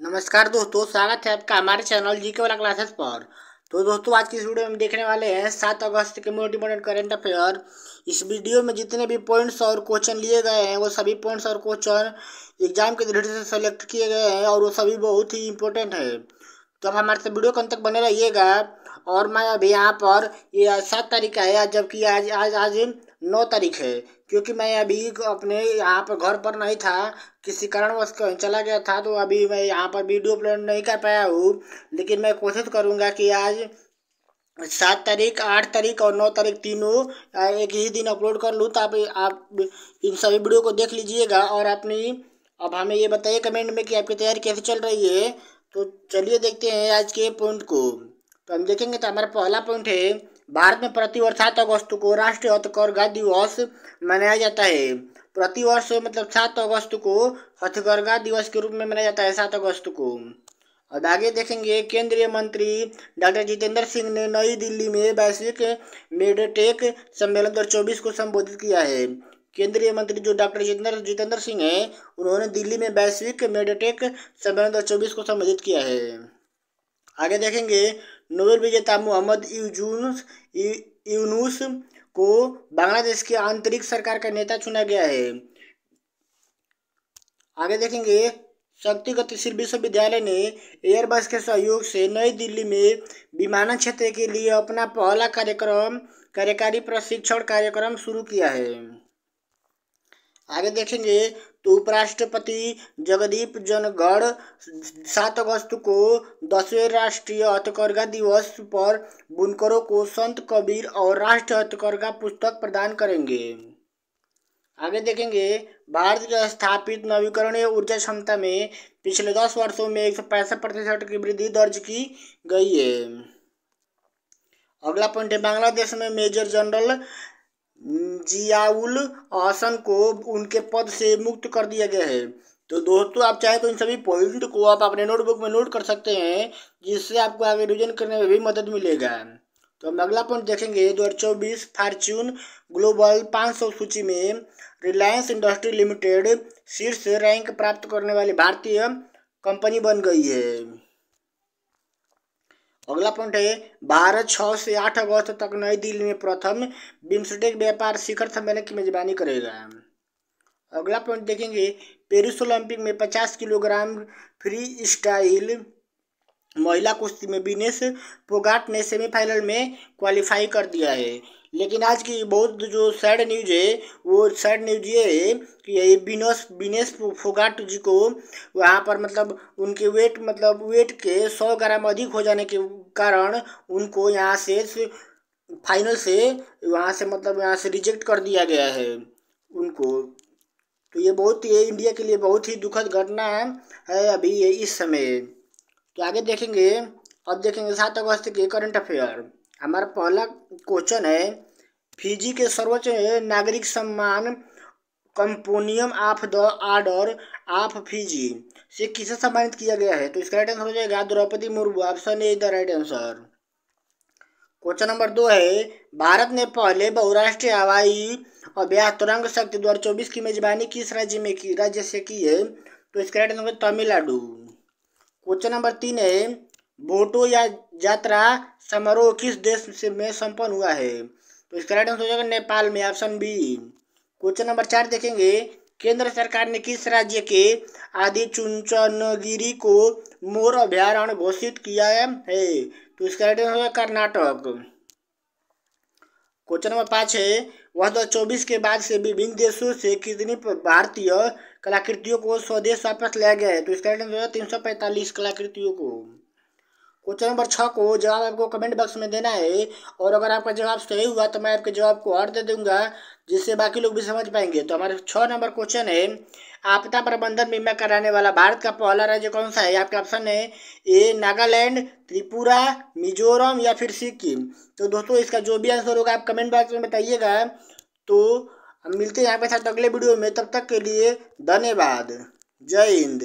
नमस्कार दोस्तों, स्वागत है आपका हमारे चैनल जी के वाला क्लासेस पर। तो दोस्तों, आज की इस वीडियो में देखने वाले हैं सात अगस्त के मोस्ट इंपोर्टेंट करेंट अफेयर इस वीडियो में जितने भी पॉइंट्स और क्वेश्चन लिए गए हैं, वो सभी पॉइंट्स और क्वेश्चन एग्ज़ाम के दृष्टि से सेलेक्ट किए गए हैं और वो सभी बहुत ही इंपॉर्टेंट है। तो अब हमारे से वीडियो कन तक बने रहिएगा और मैं अभी यहाँ पर, ये सात तारीख का है, जबकि आज आज आज नौ तारीख है, क्योंकि मैं अभी अपने यहाँ पर घर पर नहीं था, किसी कारणवश कहीं चला गया था तो अभी मैं यहाँ पर वीडियो अपलोड नहीं कर पाया हूँ। लेकिन मैं कोशिश करूँगा कि आज सात तारीख, आठ तारीख और नौ तारीख तीनों एक ही दिन अपलोड कर लूँ, ताकि आप इन सभी वीडियो को देख लीजिएगा और अपनी, अब हमें ये बताइए कमेंट में कि आपकी तैयारी कैसे चल रही है। तो चलिए देखते हैं आज के पॉइंट को। तो हम देखेंगे तो हमारा पहला पॉइंट है भारत में प्रतिवर्ष सात अगस्त को राष्ट्रीय हथकरघा दिवस मनाया जाता है। प्रतिवर्ष मतलब सात अगस्त को हथकरघा दिवस के रूप में मनाया जाता है, सात अगस्त को। और आगे देखेंगे, केंद्रीय मंत्री डॉक्टर जितेंद्र सिंह ने नई दिल्ली में वैश्विक मेडटेक सम्मेलन दो चौबीस को संबोधित किया है। केंद्रीय मंत्री जो डॉक्टर जितेंद्र जितेंद्र सिंह हैं, उन्होंने दिल्ली में वैश्विक मेडटेक सम्मेलन दो चौबीस को संबोधित किया है। आगे देखेंगे नोबेल विजेता मोहम्मद यूजूस यूनुस को बांग्लादेश के आंतरिक सरकार का नेता चुना गया है। आगे देखेंगे, शक्ति गतिशील विश्वविद्यालय ने एयरबस के सहयोग से नई दिल्ली में विमानन क्षेत्र के लिए अपना पहला कार्यक्रम, कार्यकारी प्रशिक्षण कार्यक्रम शुरू किया है। आगे देखेंगे तो उपराष्ट्रपति जगदीप जनगढ़ सात अगस्त को दसवें राष्ट्रीय हथकरघा दिवस पर बुनकरों को संत कबीर और राष्ट्रीय हथकरघा पुस्तक प्रदान करेंगे। आगे देखेंगे, भारत के स्थापित नवीकरणीय ऊर्जा क्षमता में पिछले दस वर्षों में एक सौ पैंसठ प्रतिशत की वृद्धि दर्ज की गई है। अगला पॉइंट है, बांग्लादेश में मेजर जनरल जियाउल हसन को उनके पद से मुक्त कर दिया गया है। तो दोस्तों, आप चाहें तो इन सभी पॉइंट को आप अपने नोटबुक में नोट कर सकते हैं, जिससे आपको आगे रिविजन करने में भी मदद मिलेगा। तो हम अगला पॉइंट देखेंगे, दो हज़ार चौबीस फार्च्यून ग्लोबल 500 सूची में रिलायंस इंडस्ट्री लिमिटेड शीर्ष रैंक प्राप्त करने वाली भारतीय कंपनी बन गई है। अगला पॉइंट है भारत छः से आठ अगस्त तक नई दिल्ली में प्रथम बिम्सटेक व्यापार शिखर सम्मेलन की मेजबानी करेगा। अगला पॉइंट देखेंगे, पेरिस ओलंपिक में पचास किलोग्राम फ्री स्टाइल महिला कुश्ती में विनेश पोगाट ने सेमीफाइनल में क्वालिफाई कर दिया है। लेकिन आज की बहुत जो सैड न्यूज़ है, वो सैड न्यूज़ ये है कि ये बिनोस बिनेश फोगाट जी को वहाँ पर मतलब उनके वेट मतलब वेट के सौ ग्राम अधिक हो जाने के कारण उनको यहाँ से फाइनल से वहाँ से मतलब यहाँ से रिजेक्ट कर दिया गया है उनको। तो ये बहुत ही इंडिया के लिए बहुत ही दुखद घटना है अभी ये इस समय। तो आगे देखेंगे, अब देखेंगे सात अगस्त के करंट अफेयर हमारा पहला क्वेश्चन है फिजी के सर्वोच्च नागरिक सम्मान companion of the order of Fiji से किसे सम्मानित किया गया है? तो इसका राइट आंसर हो जाएगा Droupadi Murmu option A the right answer question number दो है, भारत ने पहले बहुराष्ट्रीय हवाई अभ्यास तुरंग शक्ति दो चौबीस की मेजबानी किस राज्य में की, राज्य से की है? तो इसका right answer Tamil Nadu. Question number तीन है वोटो या यात्रा समारोह किस देश से में संपन्न हुआ है? तो इसका राइट आंसर हो जाएगा नेपाल में ऑप्शन बी क्वेश्चन नंबर चार देखेंगे। केंद्र सरकार ने किस राज्य के आदि चुनचनगिरी को मोर अभ्यारण्य घोषित किया है? तो इसका right answer Karnataka. Question number पाँच है। वह दो चौबीस के बाद से विभिन्न देशों से कितनी भारतीय कलाकृतियों को स्वदेश वापस लाया गया है? तो इसका राइट आंसर तीन सौ पैंतालीस कलाकृतियों को। क्वेश्चन नंबर छः को जवाब आपको कमेंट बॉक्स में देना है और अगर आपका जवाब सही हुआ तो मैं आपके जवाब को और दे दूँगा, जिससे बाकी लोग भी समझ पाएँगे। तो हमारे छः नंबर क्वेश्चन है, आपदा प्रबंधन बीमा कराने वाला भारत का पहला राज्य कौन सा है? आपका ऑप्शन है ए, नागालैंड, त्रिपुरा, मिजोरम या फिर सिक्किम। तो दोस्तों, इसका जो भी आंसर होगा आप कमेंट बॉक्स में बताइएगा। तो हम मिलते हैं पे साथ अगले वीडियो में, तब तक के लिए धन्यवाद। जय हिंद।